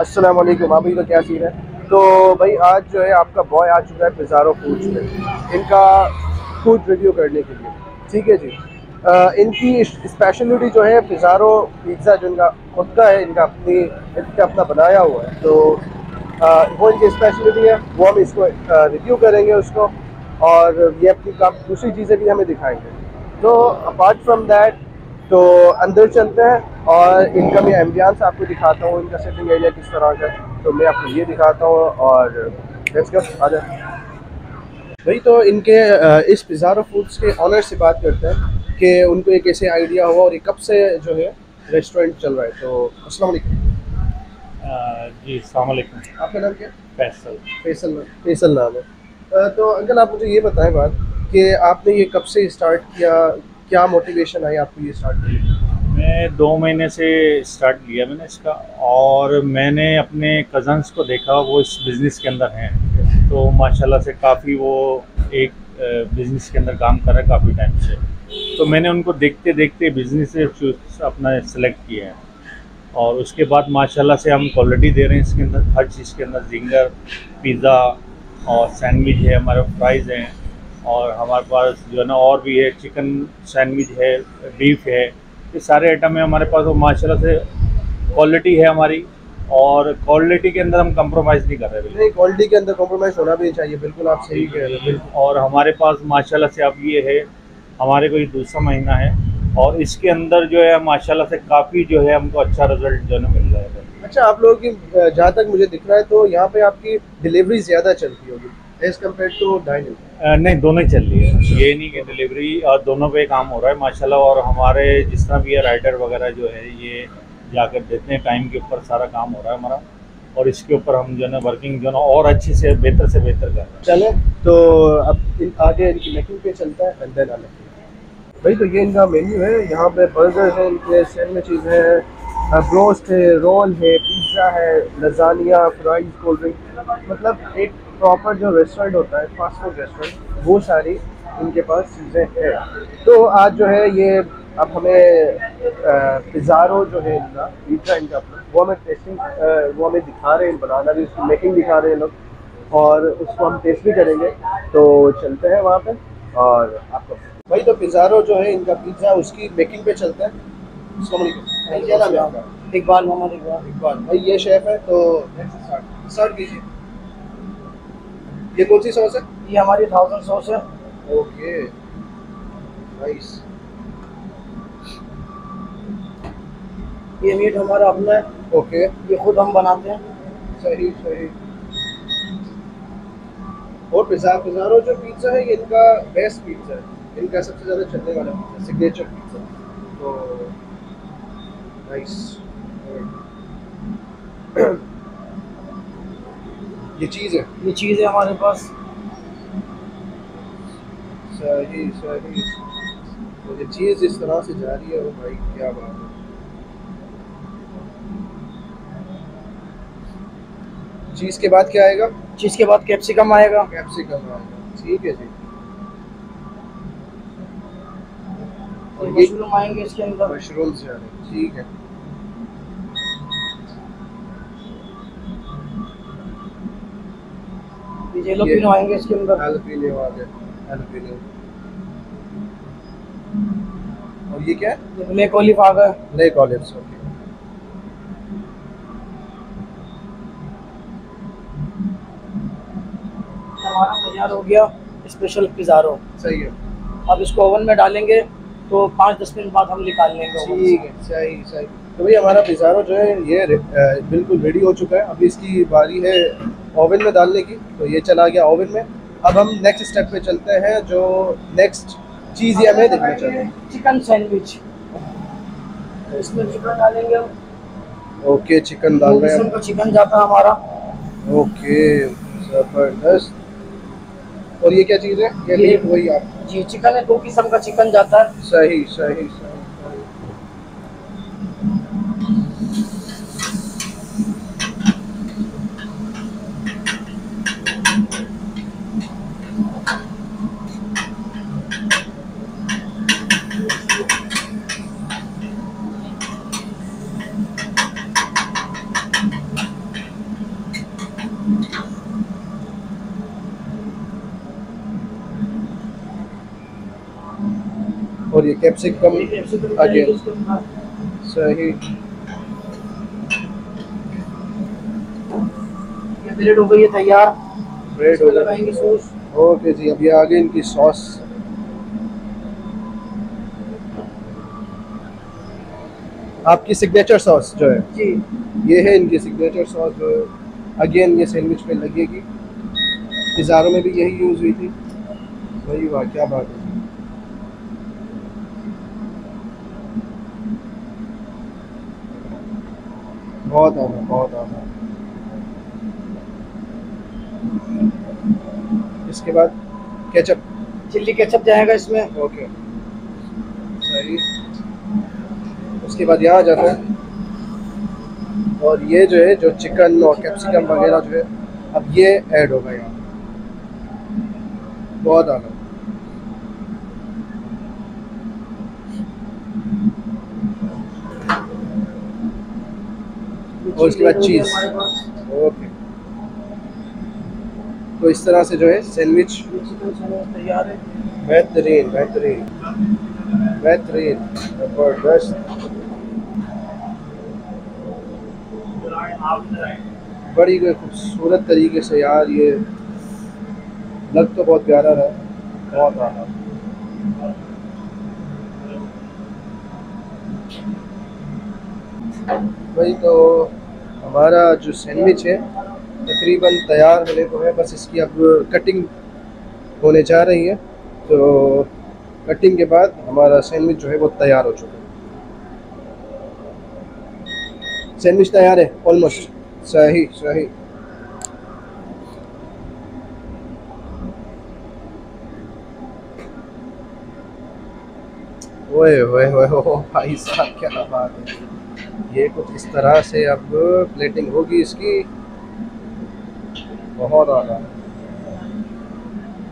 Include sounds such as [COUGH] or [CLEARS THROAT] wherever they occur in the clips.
अस्सलाम वालेकुम अभी का क्या सीन है? तो भाई आज जो है आपका बॉय आ चुका है पिज़ारो फूड्स में इनका फ़ूड रिव्यू करने के लिए। ठीक है जी? आ, इनकी स्पेशलिटी जो है पिज़ारो पिज़्ज़ा जो इनका खुद का है इनका अपनी इनका अपना बनाया हुआ है। तो आ, वो इनकी स्पेशलिटी है वो हम इसको रिव्यू करेंगे उसको और ये अपनी दूसरी चीज़ें भी हमें दिखाएँगे। तो अपार्ट फ्रॉम दैट तो अंदर चलते हैं और इनका मैं एम्बियंस आपको दिखाता हूँ इनका सिटिंग एरिया किस तरह का तो मैं आपको ये दिखाता हूँ और लेट्स गो आ जाए भाई तो इनके इस पिज़ारो फूड्स के ऑनर से बात करते हैं कि उनको एक ऐसे आइडिया हुआ और ये कब से जो है रेस्टोरेंट चल रहा है। तो अस्सलाम वालेकुम। जी अलैक्म आपका नाम क्या? फैसल। फैसल फैसल नाम है। तो अंकल आप मुझे ये बताएँ बात कि आपने ये कब से स्टार्ट किया? क्या मोटिवेशन आई आपको ये स्टार्ट करने मैं? दो महीने से स्टार्ट किया मैंने इसका और मैंने अपने कज़न्स को देखा, वो इस बिज़नेस के अंदर हैं। तो माशाल्लाह से काफ़ी वो एक बिज़नेस के अंदर काम कर रहे हैं काफ़ी टाइम से। तो मैंने उनको देखते देखते बिज़नेस अपना सेलेक्ट किया है। और उसके बाद माशाल्लाह से हम क्वालिटी दे रहे हैं इसके अंदर, हर चीज़ के अंदर, जिंगर पिज़्ज़ा और सैंडविच है, हमारे फ्राइज़ हैं। और हमारे पास जो है ना और भी है चिकन सैंडविच है बीफ है ये सारे आइटम है हमारे पास और माशाल्लाह से क्वालिटी है हमारी और क्वालिटी के अंदर हम कंप्रोमाइज़ नहीं कर रहे नहीं क्वालिटी के अंदर कॉम्प्रोमाइज़ होना भी चाहिए बिल्कुल आप सही कह रहे हैं और हमारे पास माशाल्लाह से अब ये है हमारे को ये दूसरा महीना है और इसके अंदर जो है माशाल्लाह से काफ़ी जो है हमको अच्छा रिज़ल्ट जो है मिल रहा है। अच्छा आप लोगों की जहाँ तक मुझे दिख रहा है तो यहाँ पे आपकी डिलीवरी ज़्यादा चलती होगी। एज कंपेयर टू डाइनिंग नहीं दोनों ही चल रही है। ये नहीं कि डिलीवरी और दोनों पे काम हो रहा है माशाल्लाह और हमारे जिस तरह भी है राइडर वगैरह जो है ये जाकर देते हैं टाइम के ऊपर सारा काम हो रहा है हमारा और इसके ऊपर हम जो है ना वर्किंग जो है और अच्छे से बेहतर से बेहतर कर रहे हैं। चले तो अब इन आगे इनकी मेकिंग पे चलता है एंड देन भाई तो ये इनका मेन्यू है यहाँ पे बर्गर है इनके सैंडविचेज है ब्रोस्ट है रोल है पिज़्ज़ा है लजानिया फ्राइज कोल्ड ड्रिंक मतलब एक प्रॉपर जो रेस्टोरेंट होता है फास्ट फ़ूड रेस्टोरेंट वो सारी इनके पास चीज़ें हैं। तो आज जो है ये अब हमें पिज़ारो जो है इनका पिज़्ज़ा इनका वो हमें टेस्टिंग वो हमें दिखा रहे हैं बनाना भी उसकी मेकिंग दिखा रहे हैं लोग। और उसको हम टेस्ट भी करेंगे। तो चलते हैं वहाँ पे और आपको भाई तो पिज़ारो जो है इनका पिज़्ज़ा उसकी मेकिंग पे चलते हैं। क्या नाम है आपका? इकबाल मोहम्मद इकबाल। इकबाल। भाई ये शेफ़ है तो स्टार्ट स्टार्ट कीजिए। ये कौन सी सॉस है? ये हमारी थाउज़ेंड सॉस है। ओके नाइस ये मीट हमारा अपना है। ओके ये खुद हम बनाते हैं। सही सही. और पिज़्ज़ा पिज़्ज़ारो जो पिज़्ज़ा है ये इनका बेस्ट पिज़्ज़ा है। इनका सबसे ज़्यादा चलने वाला पिज़्ज़ा सिग्नेचर पिज़्ज़ा तो नाइस [CLEARS THROAT] ये चीज़ है। ये चीज़ है हमारे पास। सही सही तो ये चीज़ इस तरह से जा रही है वो भाई क्या बात है। चीज़ के बाद क्या आएगा? चीज़ के बाद कैप्सिकम आएगा। कैप्सिकम आएगा। ठीक है जी। और ये मशरूम आएँगे इसके अंदर। मशरूम से आ रहे ठीक है। जेलोपिनो आएँगे इसके अंदर। और ये क्या है? Black olive uh black olives okay. हमारा तैयार हो गया स्पेशल पिज़ारो। सही है। अब इसको ओवन में डालेंगे तो पाँच दस मिनट बाद हम निकाल लेंगे ठीक है सही सही। तो भाई हमारा पिज़ारो जो है ये बिल्कुल रेडी हो चुका है। अभी इसकी बारी है ओवन में डालने की तो ये चला गया ओवन में। अब हम नेक्स्ट स्टेप पे चलते हैं जो नेक्स्ट चीज़ ये हमें देखना चाहते हैं। चिकन सैंडविच तो इसमें चिकन डालेंगे हम। ओके चिकन डाल रहे हैं चिकन जाता है हमारा। ओके ज़बरदस्त। और ये क्या चीज़ है? ये ये- वही आप जी चिकन है दो किस्म का चिकन जाता है। सही सही सही। ये कैप्सिकम अगेन। सही। ब्रेड हो गई है तैयार। ब्रेड हो सॉस ओके जी अब ये आ गई इनकी सॉस आपकी सिग्नेचर सॉस जो है। जी। ये है इनकी सिग्नेचर सॉस जो है। अगेन ये सैंडविच में लगेगी। पिज़ारों में भी यही यूज़ हुई थी। वही वाह क्या बात है। बहुत आना बहुत आना इसके बाद केचप। चिल्ली केचप जाएगा इसमें। ओके। सही उसके बाद यहाँ आ जाता है। और ये जो है जो चिकन और कैप्सिकम वगैरह जो है अब ये ऐड होगा यहाँ। बहुत आना और उसके बाद पास। ओके तो इस तरह से जो है सैंडविच बेहतरीन बेहतरीन बेहतरीन, ज़बरदस्त. बड़ी खूबसूरत तरीके से यार ये लग तो बहुत प्यारा रहा, बहुत आना भाई तो हमारा जो सैंडविच है, तकरीबन तैयार होने को है, बस इसकी अब कटिंग होने जा रही है। तो कटिंग के बाद हमारा सैंडविच जो है, वो तैयार हो चुका है। सैंडविच तैयार है ऑलमोस्ट सही सही ओए ओए ओए ओ भाई साहब क्या बात है। ये कुछ इस तरह से अब प्लेटिंग होगी इसकी। बहुत आला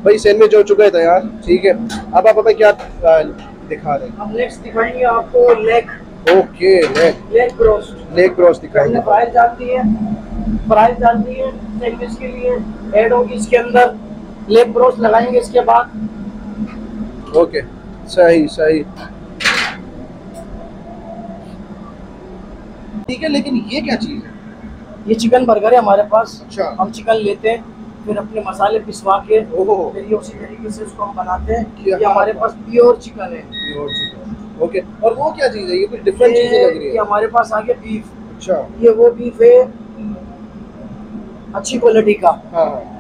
भाई सैंडविच हो चुका है तैयार ठीक है। अब आप हमें क्या दिखा रहे अब नेक्स्ट दिखाएँगे आपको leg okay leg leg broast leg broast दिखाएँगे। फ्राइज डाल है। फ्राइज डाल है सैंडविच के लिए। ऐड होगी इसके अंदर। लेग ब्रोस्ट लगाएँगे इसके बाद। ओके। सही सही। ठीक है लेकिन ये क्या चीज़ है? ये चिकन बर्गर है हमारे पास। अच्छा। हम चिकन लेते हैं फिर अपने मसाले पिसवा के ओहो। फिर ये उसी तरीके से उसको हम बनाते हैं। ये हमारे पास प्योर चिकन है। Pure chicken. ओके और वो क्या चीज़ है? ये कुछ डिफरेंट चीज़ें लग रही ये है। हमारे पास आ गया बीफ अच्छा। ये वो बीफ है अच्छी क्वालिटी का। हाँ हाँ।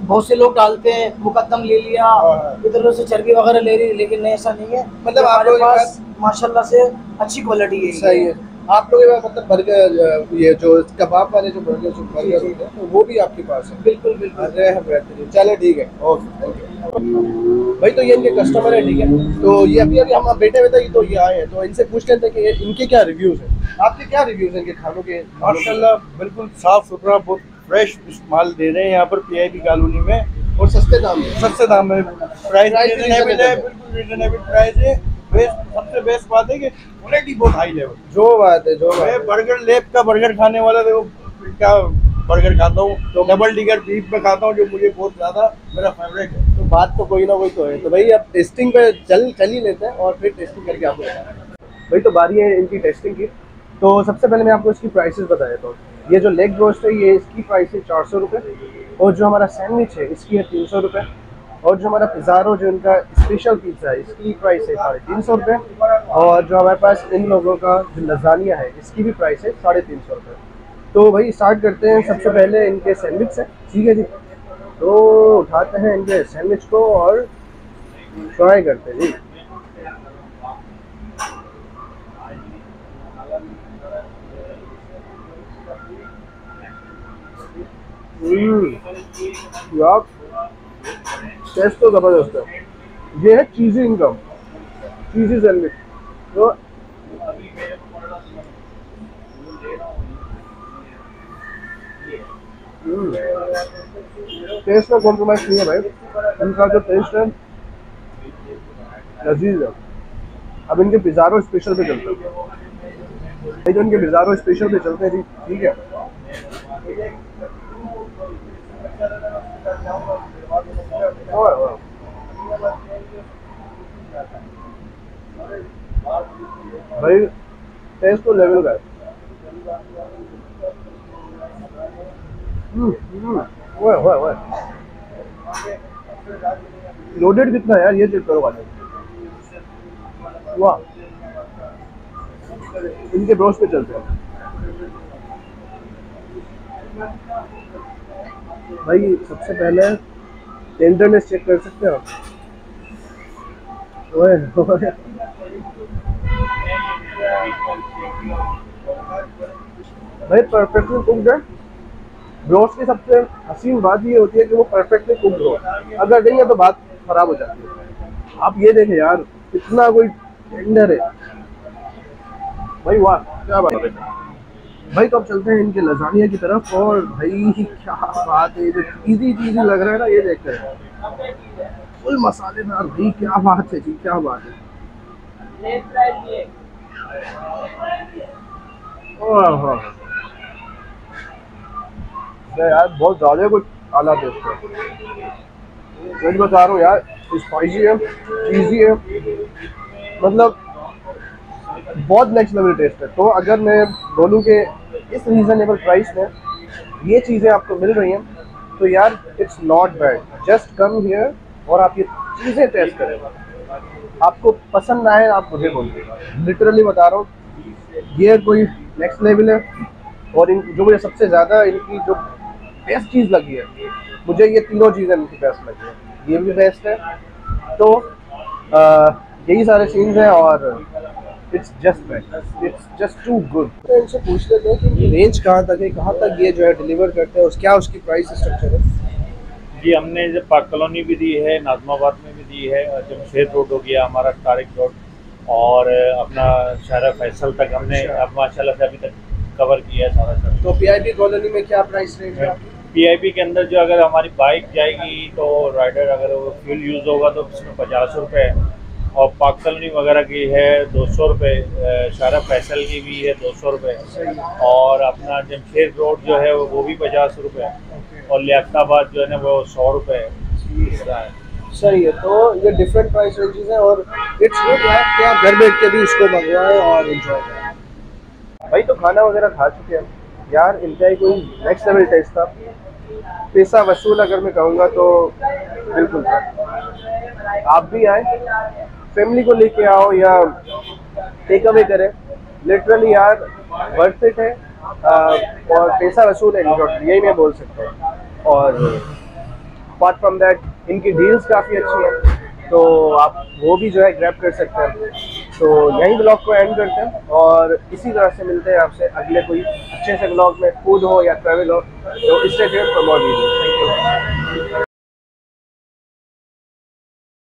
बहुत से लोग डालते हैं मुकदम ले लिया हाँ। इधर उधर से चर्बी वगैरह ले रही लेकिन नहीं ऐसा नहीं है। मतलब आप हमारे लोगों के पास माशाल्लाह से अच्छी क्वालिटी है सही है। आप लोग मतलब बर्गर ये जो कबाब वाले जो बर्गर जो बर्गर होते हैं तो वो भी आपके पास है। बिल्कुल बिल्कुल। अरे बेहतरीन चलो ठीक है। Okay okay. भाई तो ये इनके कस्टमर है ठीक है। तो ये अभी अभी हम बैठे हुए थे तो ये आए हैं तो इनसे पूछ लेते हैं कि इनके क्या रिव्यूज़ हैं? आपके क्या रिव्यूज़ हैं इनके खानों के? माशाल्लाह बिल्कुल साफ़ सुथरा बहुत फ्रेश माल दे रहे हैं यहाँ पर पीआईपी कॉलोनी में। और सस्ते दाम में? सस्ते दाम में। प्राइस रिजनेबल है है। बिल्कुल रिजनेबल प्राइस है। बेस्ट सबसे बेस्ट बात है कि क्वालिटी बहुत हाई लेवल जो बात है जो मैं बर्गर लेप का बर्गर खाने वाला देखो क्या बर्गर खाता हूँ तो डबल डिगर बीफ में खाता हूँ जो मुझे बहुत ज़्यादा मेरा फेवरेट है। तो बात तो कोई ना कोई तो है। तो भाई अब टेस्टिंग पे चल चल ही लेते हैं और फिर टेस्टिंग करके आपको भाई तो बारी है इनकी टेस्टिंग की। तो सबसे पहले मैं आपको इसकी प्राइसेस बता देता हूँ ये जो लेग रोस्ट है, ये इसकी प्राइस है चार सौ रुपये और जो हमारा सैंडविच है, इसकी है तीन सौ रुपये और जो हमारा पिज़ारो जो इनका स्पेशल पिज़्ज़ा है, इसकी प्राइस है साढ़े तीन सौ रुपये और जो हमारे पास इन लोगों का जो लजानिया है, इसकी भी प्राइस है साढ़े तीन सौ रुपये तो भाई स्टार्ट करते हैं सबसे पहले इनके सैंडविच से। ठीक है जी? तो उठाते हैं इनके सैंडविच को और ट्राई करते हैं जी। यार टेस्ट तो ज़बरदस्त है। ये है चीज़ी इनकम चीज़ी सैंडविच तो टेस्ट में कॉम्प्रोमाइज नहीं है भाई। इनका जो टेस्ट है, लजीज है। अब इनके बिजारो स्पेशल पे चलते हैं। जो इनके पिज़ारो स्पेशल पे चलते हैं, ठीक है? भाई टेस्ट तो लेवल का है। हम्म, हम्म, लोडेड कितना है यार? ये चेक करो वाले वाह। इनके ब्रोस पे चलते हैं। भाई, सबसे पहले टेंडरनेस चेक कर सकते हो? ओए भाई परफेक्टली कुकड है। ब्रोस की सबसे हसीन बात ये होती है कि वो परफेक्टली कुकड हो। अगर नहीं है तो बात खराब हो जाती है। आप ये देखें यार, कितना कोई टेंडर है। भाई, वाह, क्या बात है। भाई तो अब चलते हैं इनके लजानिया की तरफ़, और भाई क्या बात है जो चीज़ी चीज़ी लग रहा है ना, ये देख कर। फुल मसालेदार, भाई क्या बात है जी, क्या बात है। यार, बहुत ज़्यादा कुछ आला टेस्ट है। मैं बता रहा हूँ यार स्पाइसी है चीज़ी है। मतलब बहुत नेक्स्ट लेवल टेस्ट है। तो अगर मैं बोलूँ कि इस रीज़नेबल प्राइस में ये चीज़ें आपको मिल रही हैं। तो यार it's not bad just come here और आप ये चीज़ें टेस्ट करें। आपको पसंद आए आप मुझे बोलिए लिटरली बता रहा हूँ ये कोई नेक्स्ट लेवल है और इन जो मुझे सबसे ज़्यादा इनकी जो बेस्ट चीज़ लगी है मुझे ये तीनों चीज़ें इनकी बेस्ट लगी है। ये भी बेस्ट है। तो आ, यही सारे सीन्स हैं और it's just best it's just too good तो इनसे पूछ लेते हैं कि रेंज कहाँ तक है कहाँ तक ये जो है डिलीवर करते हैं उस क्या उसकी प्राइस स्ट्रक्चर है? जी हमने जब पार्क कॉलोनी भी दी है नाजमाबाद में भी दी है और जमशेद रोड हो गया हमारा तारिक रोड और अपना शहर फैसल तक हमने अब माशाल्लाह से अभी तक कवर किया है सारा सर तो पीआईपी कॉलोनी में क्या प्राइस रेंज है पीआईपी के अंदर जो अगर हमारी बाइक जाएगी तो राइडर अगर वो फ्यूल यूज़ होगा तो उसमें पचास रुपये है। और पाक कॉलोनी वगैरह की है दो सौ रुपये शारा फैसल की भी है दो सौ रुपये और अपना जमशेद रोड जो है वो भी पचास रुपये और लियाताबाद जो है ना वो सौ रुपये है। सही है तो ये डिफरेंट प्राइस रेंजेस हैं और इट्स गुड यार कि आप घर बैठ के भी इसको मंगवाएँ और एंजॉय करें। भाई तो खाना वगैरह खा चुके हैं। यार इनका ही कोई नेक्स्ट लेवल टेस्ट था। पैसा वसूल अगर मैं कहूँगा तो बिल्कुल आप भी आए? फैमिली को लेके आओ या टेक अवे करें। लिटरली यार वर्थ इट है। आ, और पैसा वसूल है यही मैं बोल सकता हूँ। और अपार्ट फ्रॉम दैट इनकी डील्स काफ़ी अच्छी हैं। तो आप वो भी जो है ग्रैप कर सकते हैं। तो यही ब्लॉग को एंड करते हैं। और इसी तरह से मिलते हैं आपसे अगले कोई अच्छे से ब्लॉग में फ़ूड हो या ट्रैवल हो तो इससे फिर प्रमोट कीजिए थैंक यू